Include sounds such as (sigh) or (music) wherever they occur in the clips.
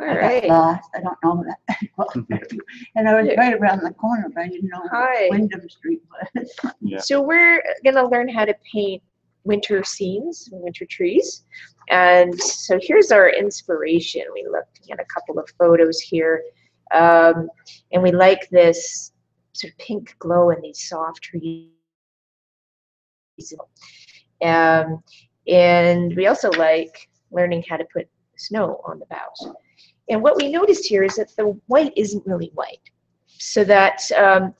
All I got right. lost. I don't know that. well. (laughs) And I was right around the corner, but I didn't know Hi. where Wyndham Street was. (laughs) Yeah. So we're gonna learn how to paint winter scenes, winter trees. And so here's our inspiration. We looked at a couple of photos here. Um, and we like this sort of pink glow in these soft trees. Um, and we also like learning how to put snow on the boughs. And what we noticed here is that the white isn't really white. So that um,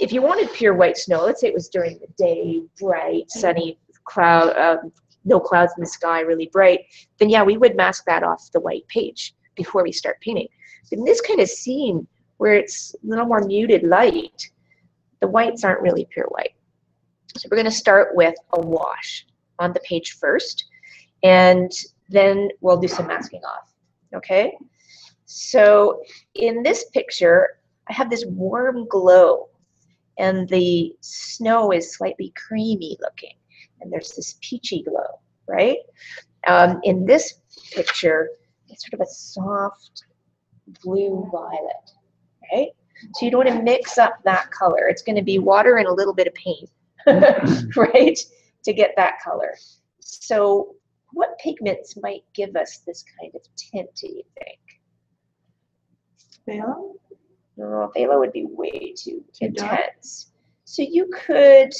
if you wanted pure white snow, let's say it was during the day, bright, sunny, cloud, um, no clouds in the sky, really bright, then yeah, we would mask that off the white page before we start painting. But in this kind of scene where it's a little more muted light, the whites aren't really pure white. So we're going to start with a wash on the page first, and then we'll do some masking off. Okay? So in this picture, I have this warm glow and the snow is slightly creamy looking and there's this peachy glow, right? Um, in this picture, it's sort of a soft blue violet, right? So you don't want to mix up that color. It's going to be water and a little bit of paint, (laughs) right, to get that color. So what pigments might give us this kind of tint, do you think? Phthalo? No, phthalo would be way too Too dark? intense. So you could,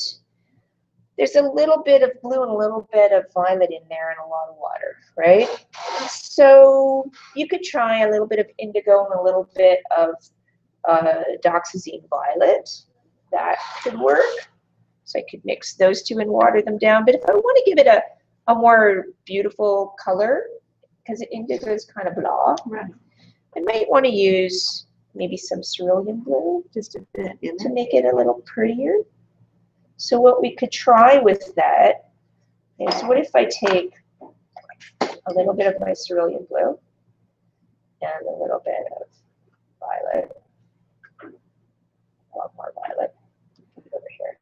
there's a little bit of blue and a little bit of violet in there and a lot of water, right? So you could try a little bit of indigo and a little bit of uh, dioxazine violet. That could work. So I could mix those two and water them down. But if I want to give it a, a more beautiful color, because indigo is kind of blah, Right. I might want to use maybe some cerulean blue Just a bit in to make it a little prettier. So what we could try with that is what if I take a little bit of my cerulean blue and a little bit of violet, a lot more violet Put it over here.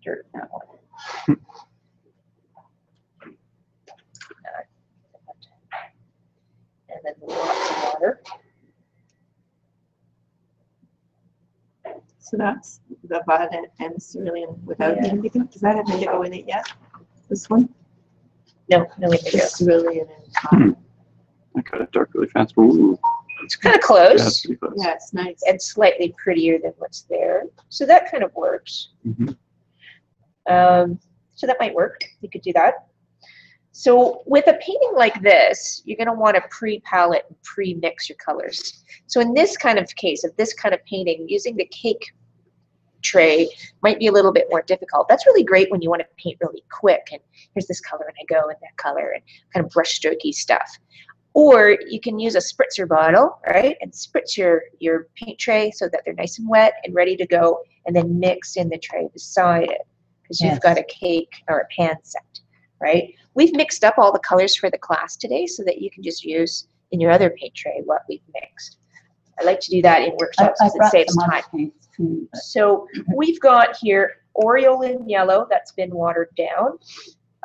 Stir that one. And then lots of water. So that's the violet and cerulean without Yeah. indigo. Does that have indigo in it yet? This one? No, no indigo. Just cerulean and violet. I cut it dark really fast. Ooh, It's kind of close. that's close. Yeah, it's nice. and slightly prettier than what's there. So that kind of works. Mhm. Um, so that might work. You could do that. So with a painting like this, you're going to want to pre-palette and pre-mix your colors. So in this kind of case, of this kind of painting, using the cake tray might be a little bit more difficult. That's really great when you want to paint really quick and here's this color and I go and that color and kind of brush strokey stuff. Or you can use a spritzer bottle, right, and spritz your, your paint tray so that they're nice and wet and ready to go, and then mix in the tray beside it because you've got a cake or a pan set, right? We've mixed up all the colors for the class today so that you can just use in your other paint tray what we've mixed. I like to do that in workshops because it saves time. too. So we've got here Oriole yellow that's been watered down,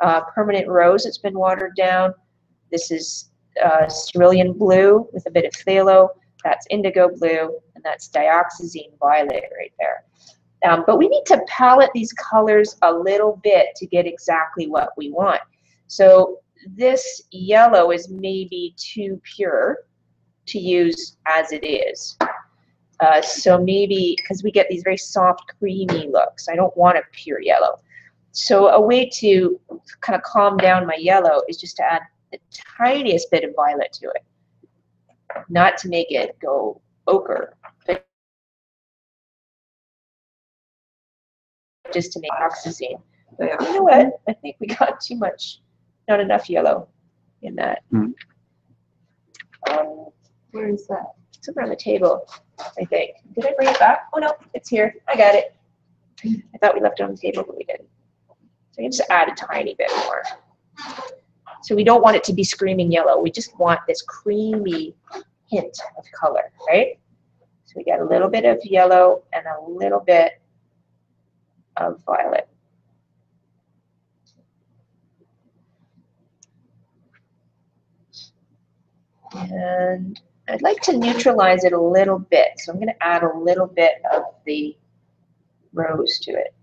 uh, permanent rose that's been watered down. This is uh, cerulean blue with a bit of phthalo. That's indigo blue, and that's dioxazine violet right there. Um, but we need to palette these colors a little bit to get exactly what we want. So this yellow is maybe too pure to use as it is. Uh, so maybe, because we get these very soft, creamy looks, I don't want a pure yellow. So a way to kind of calm down my yellow is just to add the tiniest bit of violet to it. Not to make it go ochre, just to make oxazine. But you know what? I think we got too much, not enough yellow in that. Hmm. Um, Where is that? somewhere on the table, I think. Did I bring it back? Oh no, it's here. I got it. I thought we left it on the table, but we didn't. So you can just add a tiny bit more. So we don't want it to be screaming yellow. We just want this creamy hint of color, right? So we got a little bit of yellow and a little bit of violet. And I'd like to neutralize it a little bit, so I'm going to add a little bit of the rose to it.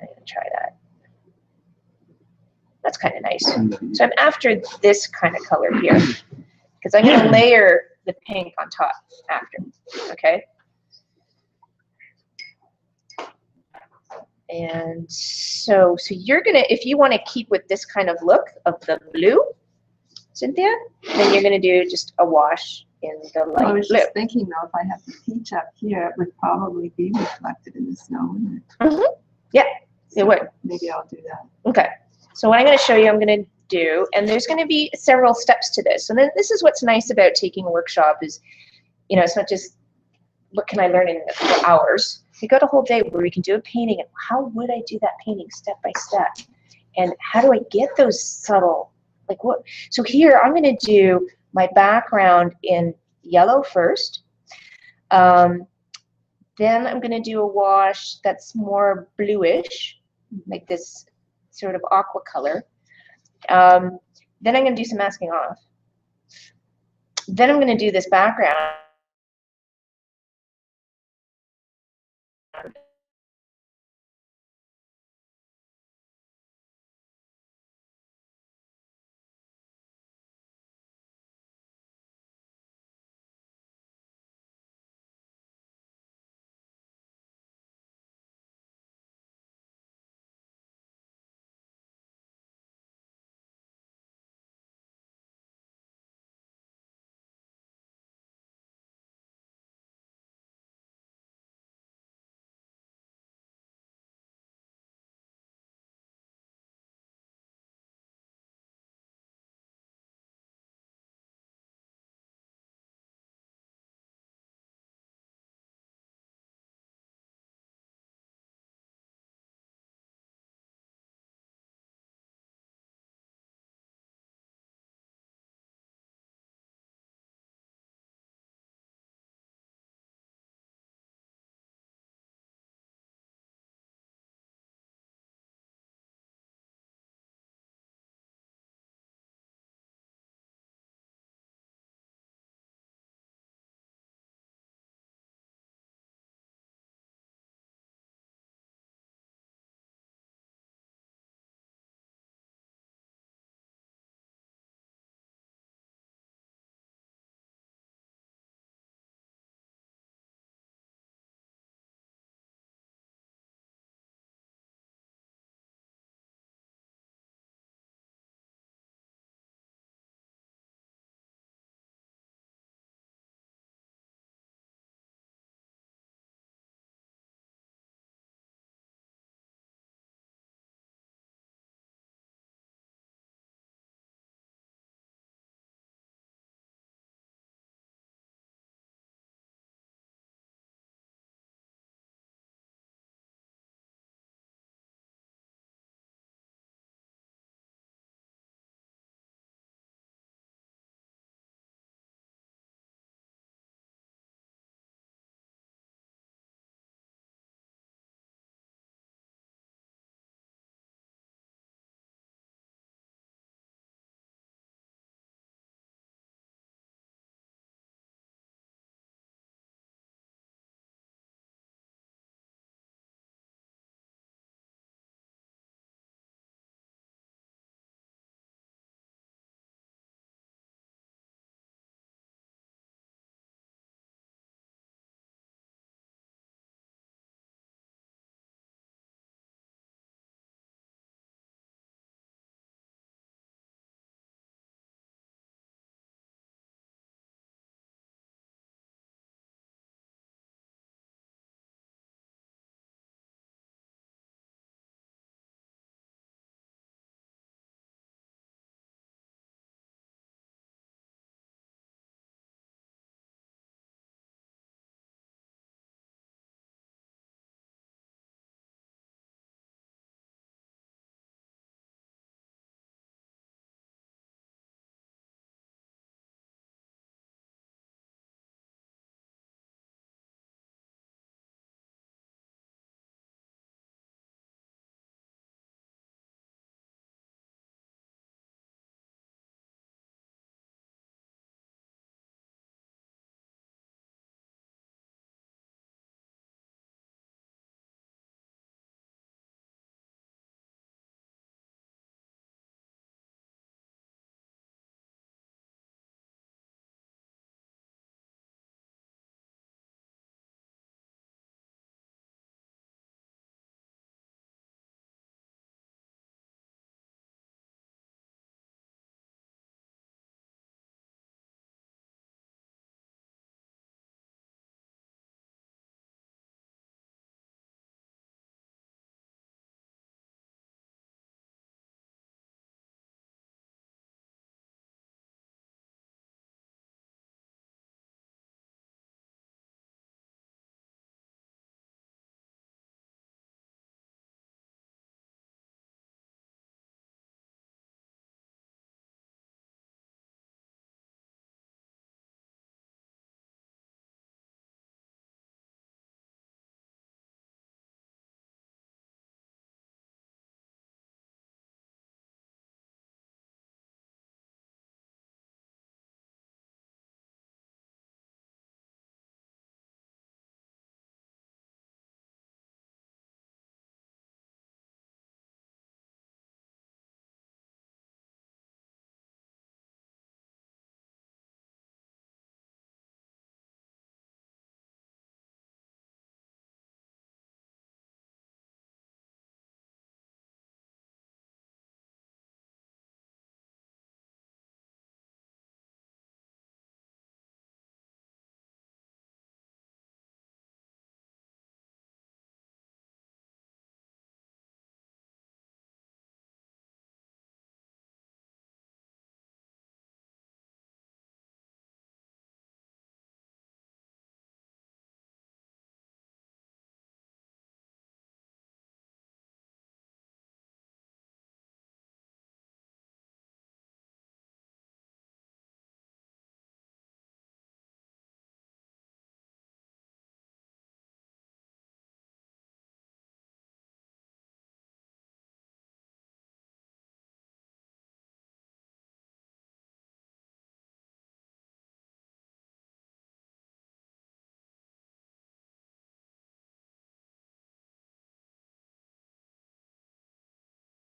I'm going to try that. That's kind of nice. So I'm after this kind of color here, because I'm going to layer the pink on top after, okay? And so, so you're gonna, if you wanna keep with this kind of look of the blue, Cynthia, then you're gonna do just a wash in the light I was blue. just thinking though, if I have the peach up here, it would probably be reflected in the snow, wouldn't it? Mm-hmm. Yeah, it would. Maybe I'll do that. Okay, so what I'm going to show you, I'm going to do, and there's going to be several steps to this. And then this is what's nice about taking a workshop is, you know, it's not just what can I learn in a couple hours. We got a whole day where we can do a painting, and how would I do that painting step by step? And how do I get those subtle, like what? So here I'm going to do my background in yellow first. Um, then I'm going to do a wash that's more bluish, like this sort of aqua color. Um, then I'm going to do some masking off. Then I'm going to do this background